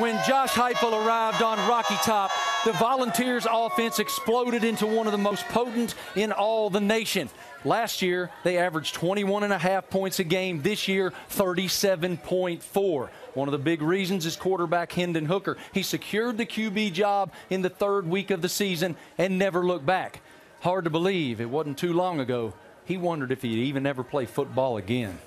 When Josh Heupel arrived on Rocky Top, the Volunteers offense exploded into one of the most potent in all the nation. Last year, they averaged 21 and a half points a game. This year, 37.4. One of the big reasons is quarterback Hendon Hooker. He secured the QB job in the third week of the season and never looked back. Hard to believe it wasn't too long ago. He wondered if he'd even ever play football again.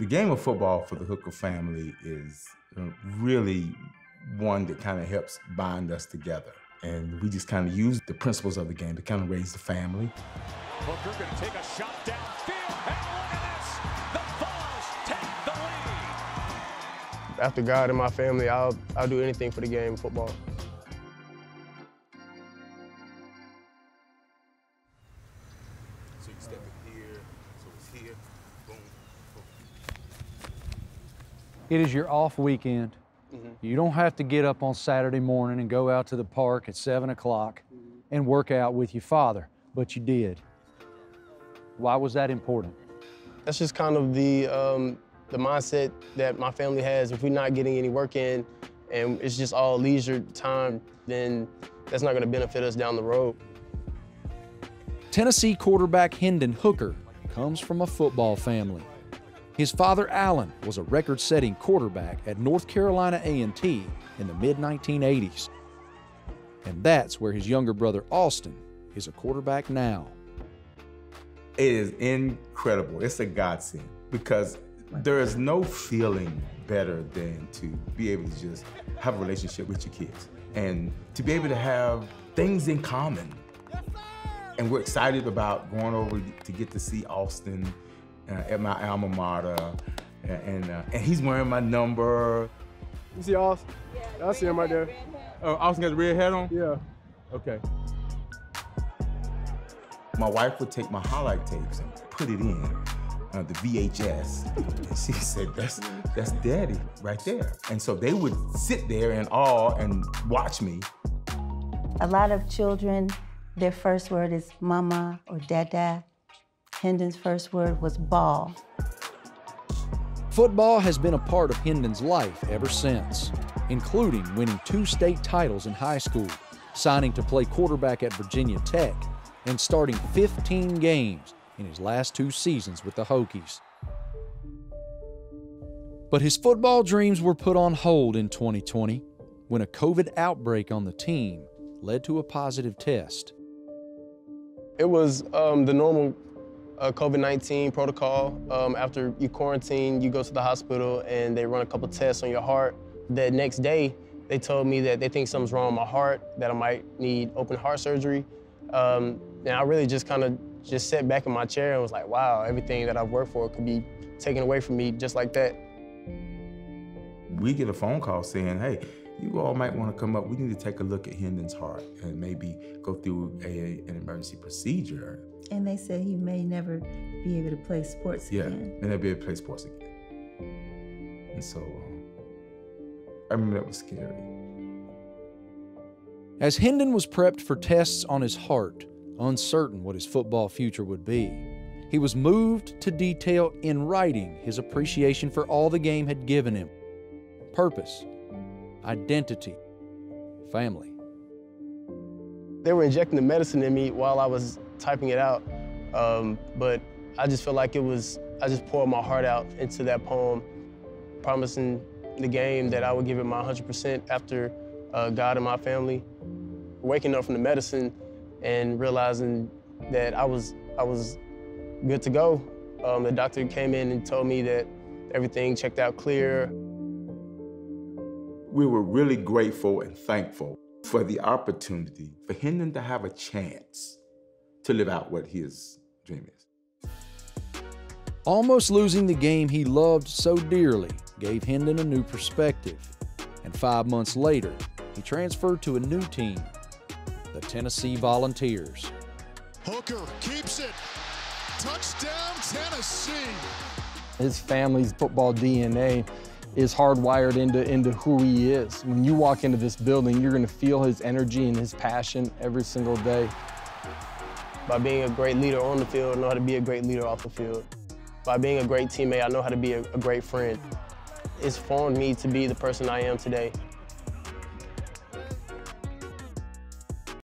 The game of football for the Hooker family is uh, really one that kind of helps bind us together. And we just kind of use the principles of the game to kind of raise the family. Hooker going to take a shot downfield. And look at this. The Vols take the lead. After God and my family, I'll, I'll do anything for the game of football. It is your off weekend. You don't have to get up on Saturday morning and go out to the park at 7 o'clock and work out with your father, but you did. Why was that important? That's just kind of the, um, the mindset that my family has. If we're not getting any work in and it's just all leisure time, then that's not going to benefit us down the road. Tennessee quarterback Hendon Hooker comes from a football family. His father Allen was a record-setting quarterback at North Carolina A&T in the mid-1980s. And that's where his younger brother Austin is a quarterback now. It is incredible. It's a godsend because there is no feeling better than to be able to just have a relationship with your kids and to be able to have things in common. And we're excited about going over to get to see Austin at my alma mater, and and, uh, and he's wearing my number. You see Austin? Yeah, I see him right there. Oh, Austin got the red hat on. Yeah. Okay. My wife would take my highlight tapes and put it in uh, the VHS. And she said, that's, that's daddy right there. And so they would sit there in awe and watch me. A lot of children, their first word is mama or dada. Hendon's first word was ball. Football has been a part of Hendon's life ever since, including winning two state titles in high school, signing to play quarterback at Virginia Tech, and starting 15 games in his last two seasons with the Hokies. But his football dreams were put on hold in 2020 when a COVID outbreak on the team led to a positive test. It was um, the normal uh, COVID-19 protocol. Um, after you quarantine, you go to the hospital and they run a couple tests on your heart. The next day, they told me that they think something's wrong with my heart, that I might need open heart surgery. Um, and I really just kind of just sat back in my chair and was like, wow, everything that I've worked for could be taken away from me just like that. We get a phone call saying, hey, you all might want to come up. We need to take a look at Hendon's heart and maybe go through a, an emergency procedure. And they said he may never be able to play sports Yeah, again. and they'll be able to play sports again. And so um, I remember that was scary. As Hendon was prepped for tests on his heart, uncertain what his football future would be, he was moved to detail in writing his appreciation for all the game had given him purpose, identity, family. They were injecting the medicine in me while I was typing it out, um, but I just felt like it was, I just poured my heart out into that poem, promising the game that I would give it my 100% after uh, God and my family. Waking up from the medicine and realizing that I was, I was good to go. Um, the doctor came in and told me that everything checked out clear. We were really grateful and thankful for the opportunity for Hendon to have a chance to live out what his dream is. Almost losing the game he loved so dearly gave Hendon a new perspective. And five months later, he transferred to a new team, the Tennessee Volunteers. Hooker keeps it. Touchdown, Tennessee. His family's football DNA is hardwired into, into who he is. When you walk into this building, you're going to feel his energy and his passion every single day. By being a great leader on the field, I know how to be a great leader off the field. By being a great teammate, I know how to be a, a great friend. it's formed me to be the person I am today.